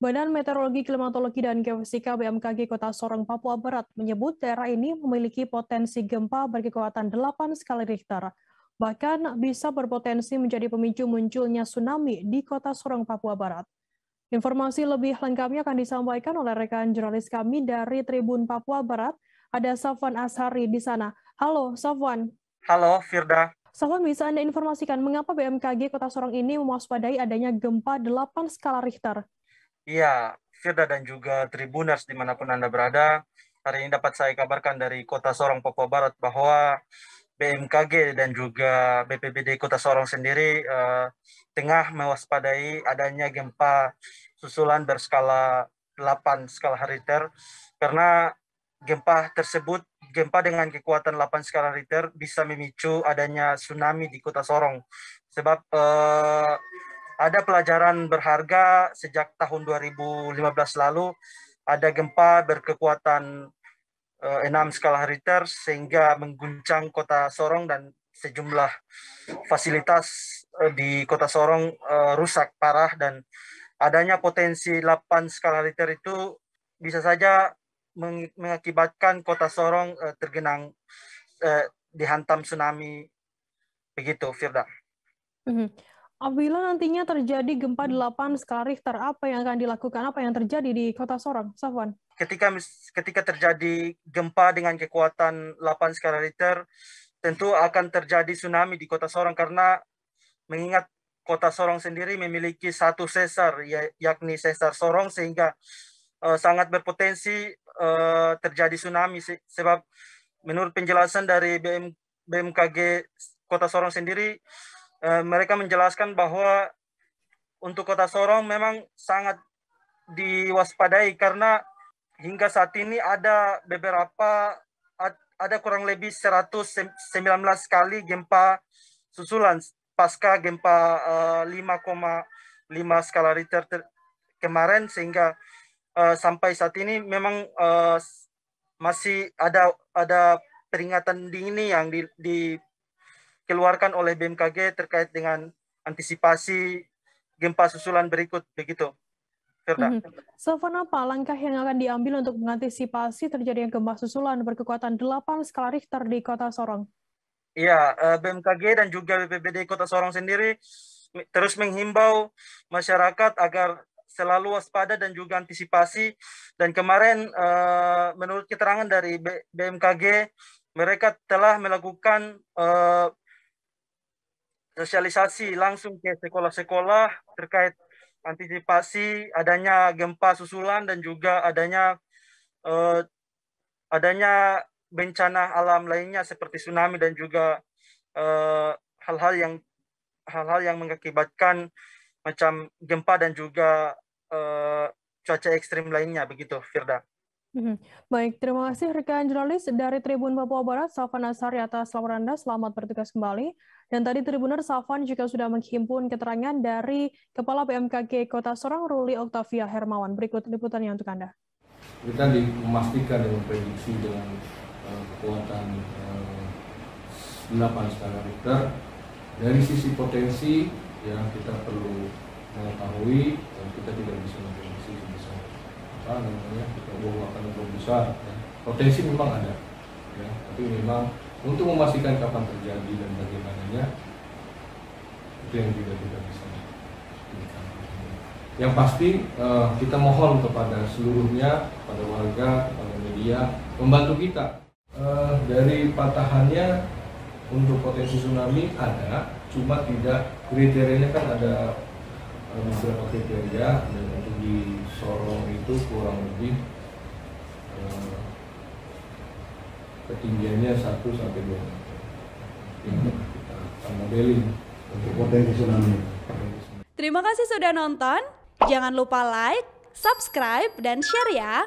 Badan Meteorologi, Klimatologi, dan Geofisika BMKG Kota Sorong, Papua Barat menyebut daerah ini memiliki potensi gempa berkekuatan 8 skala Richter. Bahkan bisa berpotensi menjadi pemicu munculnya tsunami di Kota Sorong, Papua Barat. Informasi lebih lengkapnya akan disampaikan oleh rekan jurnalis kami dari Tribun Papua Barat. Ada Safwan Ashari di sana. Halo, Safwan. Halo, Firda. Safwan, bisa Anda informasikan mengapa BMKG Kota Sorong ini mewaspadai adanya gempa 8 skala Richter? Iya, Firda dan juga Tribuners di mana pun Anda berada, hari ini dapat saya kabarkan dari Kota Sorong, Papua Barat bahwa BMKG dan juga BPBD Kota Sorong sendiri uh, tengah mewaspadai adanya gempa susulan berskala 8 skala Richter. Karena gempa tersebut gempa dengan kekuatan 8 skala Richter bisa memicu adanya tsunami di Kota Sorong. Sebab uh, ada pelajaran berharga sejak tahun 2015 lalu ada gempa berkekuatan uh, eh, 6 skala Richter sehingga mengguncang kota Sorong dan sejumlah fasilitas uh, di kota Sorong uh, rusak parah dan adanya potensi 8 skala Richter itu bisa saja mengakibatkan kota Sorong uh, tergenang uh, dihantam tsunami begitu Firda. Mm -hmm. Apabila nantinya terjadi gempa 8 skala Richter, apa yang akan dilakukan? Apa yang terjadi di Kota Sorong, Safwan? Ketika ketika terjadi gempa dengan kekuatan 8 skala Richter, tentu akan terjadi tsunami di Kota Sorong karena mengingat Kota Sorong sendiri memiliki satu sesar, ya, yakni sesar Sorong, sehingga uh, sangat berpotensi uh, terjadi tsunami sebab menurut penjelasan dari BM, BMKG Kota Sorong sendiri Eh, mereka menjelaskan bahwa untuk kota Sorong memang sangat diwaspadai karena hingga saat ini ada beberapa ada kurang lebih 119 kali gempa susulan pasca gempa uh, eh, 5,5 skala Richter kemarin sehingga uh, sampai saat ini memang masih ada ada peringatan dini yang di, di dikeluarkan oleh BMKG terkait dengan antisipasi gempa susulan berikut begitu. Firda. Mm -hmm. Sofan apa langkah yang akan diambil untuk mengantisipasi terjadinya gempa susulan berkekuatan 8 skala Richter di Kota Sorong? Iya, eh, BMKG dan juga BPBD Kota Sorong sendiri terus menghimbau masyarakat agar selalu waspada dan juga antisipasi. Dan kemarin eh, menurut keterangan dari BMKG, mereka telah melakukan uh, sosialisasi langsung ke sekolah-sekolah terkait antisipasi adanya gempa susulan dan juga adanya uh, adanya bencana alam lainnya seperti tsunami dan juga eh, hal-hal uh, yang hal-hal yang mengakibatkan macam gempa dan juga uh, cuaca ekstrim lainnya begitu Firda. Baik, terima kasih rekan jurnalis dari Tribun Papua Barat, Safan Asari atas laporan Anda. Selamat bertugas kembali. Dan tadi Tribuner Safan juga sudah menghimpun keterangan dari Kepala BMKG Kota Sorong, Ruli Oktavia Hermawan. Berikut liputannya untuk Anda. Kita memastikan dengan prediksi dengan uh, kekuatan uh, eh, 8 skala Richter. Dari sisi potensi yang kita perlu mengetahui dan kita tidak bisa memprediksi sebesar apa namanya kita bahwa akan lebih besar. Ya. Potensi memang ada, ya. tapi memang untuk memastikan kapan terjadi dan bagaimananya itu yang tidak tidak bisa yang pasti uh, kita mohon kepada seluruhnya kepada warga kepada media membantu kita uh, dari patahannya untuk potensi tsunami ada cuma tidak kriterianya kan ada uh, beberapa kriteria dan untuk di Sorong itu kurang lebih ketinggiannya 1 sampai 2 meter. Kita modeling untuk potensi tsunami. Terima kasih sudah nonton. Jangan lupa like, subscribe, dan share ya.